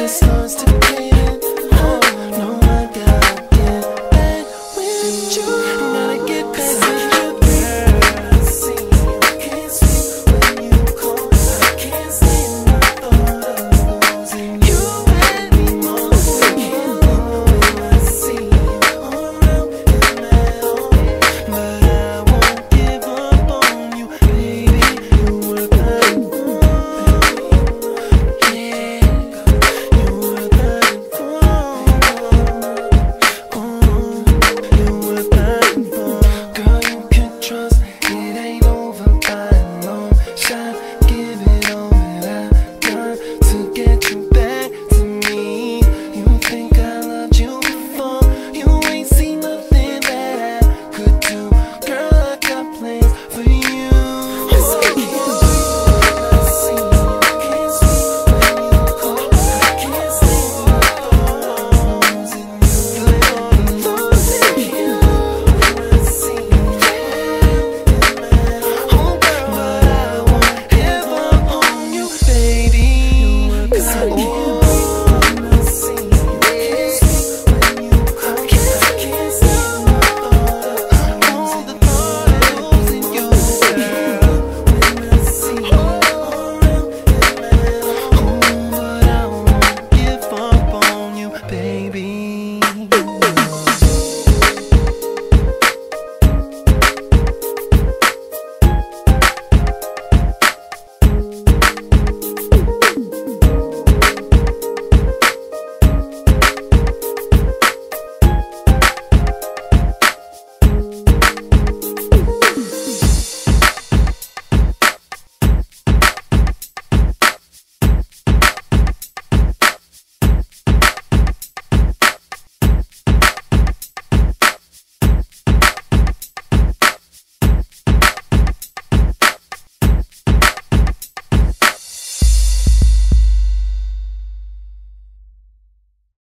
precious stones to pay.